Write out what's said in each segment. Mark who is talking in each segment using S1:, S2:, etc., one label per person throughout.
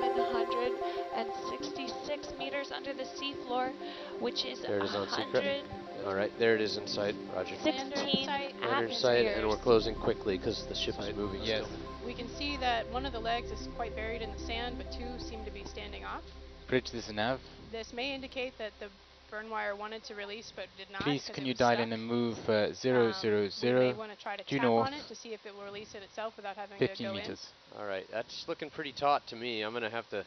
S1: 1,166 meters under the seafloor, which is
S2: There it is on secret. All right, there it is inside. Roger.
S3: Lander in sight.
S2: Lander sight, and we're closing quickly because the ship is moving
S4: Yes.
S2: still.
S3: We can see that one of the legs is quite buried in the sand, but two seem to be standing off.
S4: Bridge this is nav.
S3: This may indicate that the burn wire wanted to release but did not.
S4: Please
S3: 'cause
S4: can you dial
S3: stuck.
S4: in and move uh, zero
S3: Um,
S4: zero
S3: We may
S4: zero
S3: want to try to
S4: due north,
S3: on it to see if it will release it itself without having
S4: 15
S3: to go
S4: meters.
S2: All right, that's looking pretty taut to me. I'm going to have to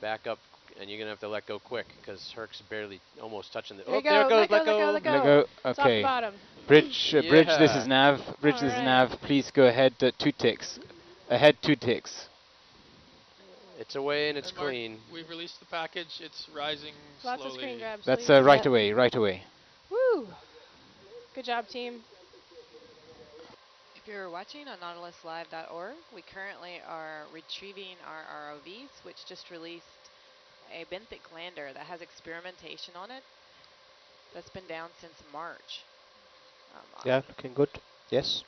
S2: back up, and you're going to have to let go quick because Herc's barely almost touching the.
S3: There
S2: oh,
S3: you
S2: there it goes.
S3: let go,
S2: Let go.
S3: let go,
S4: Let go.
S3: in. It's off
S4: Okay.
S3: the bottom.
S4: Bridge, uh, bridge. This is nav. Bridge. This is nav. Please go ahead. Uh, two ticks. Ahead two ticks.
S2: It's away and it's
S5: And Mark,
S2: clean.
S5: We've released the package. It's rising
S3: Lots of screen grabs.
S4: That's uh, right
S3: Yeah.
S4: away. Right away.
S3: Woo! Good job, team.
S6: If you're watching on nautiluslive.org, we currently are retrieving our ROVs, which just released a benthic lander that has experimentation on it that's been down since March. Um,
S2: Yeah, looking good. Yes.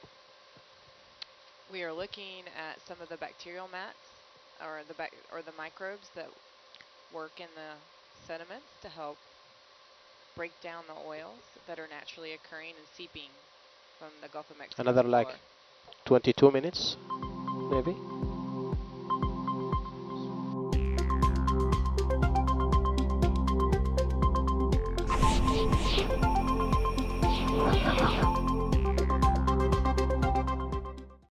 S6: We are looking at some of the bacterial mats or the or the microbes that work in the sediments to help break down the oils that are naturally occurring and seeping from the Gulf of Mexico.
S2: Another like 22 minutes, maybe.